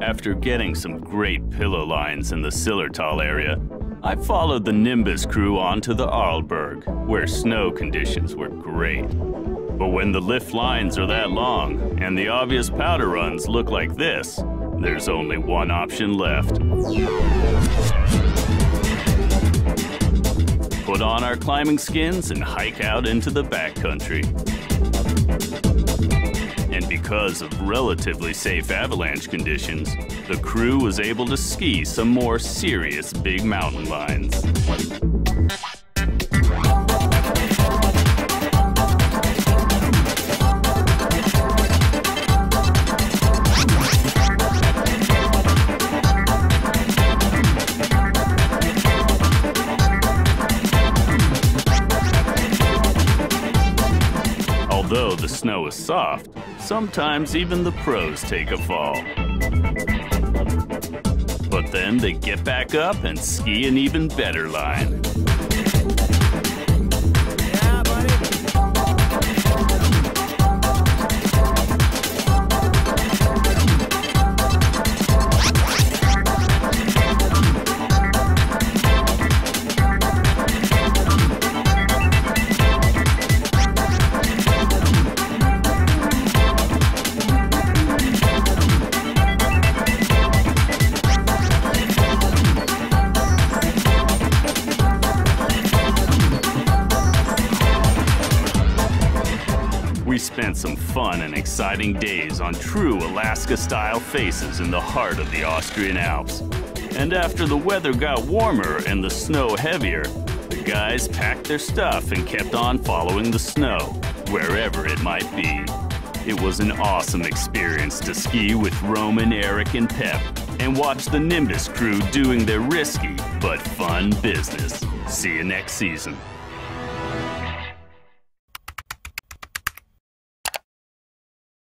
After getting some great pillow lines in the Zillertal area, I followed the Nimbus crew on to the Arlberg, where snow conditions were great. But when the lift lines are that long and the obvious powder runs look like this, there's only one option left. On our climbing skins and hike out into the backcountry. And because of relatively safe avalanche conditions, the crew was able to ski some more serious big mountain lines. Although the snow is soft, sometimes even the pros take a fall. But then they get back up and ski an even better line. We spent some fun and exciting days on true Alaska style faces in the heart of the Austrian Alps. And after the weather got warmer and the snow heavier, the guys packed their stuff and kept on following the snow, wherever it might be. It was an awesome experience to ski with Roman, Eric, and Pep and watch the Nimbus crew doing their risky but fun business. See you next season.